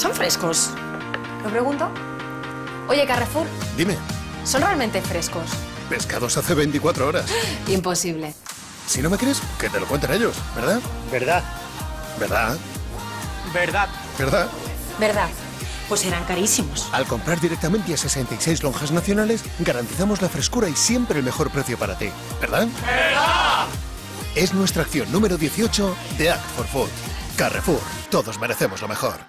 Son frescos. ¿Lo pregunto? Oye, Carrefour, Dime, ¿son realmente frescos? pescados hace 24 horas. Imposible. Si no me crees, que te lo cuenten ellos, ¿verdad? ¿Verdad? ¿Verdad? ¿Verdad? ¿Verdad? ¿Verdad? Pues serán carísimos. Al comprar directamente a 66 lonjas nacionales, garantizamos la frescura y siempre el mejor precio para ti. ¿Verdad? ¿Verdad? Es nuestra acción número 18 de Act for Food. Carrefour, todos merecemos lo mejor.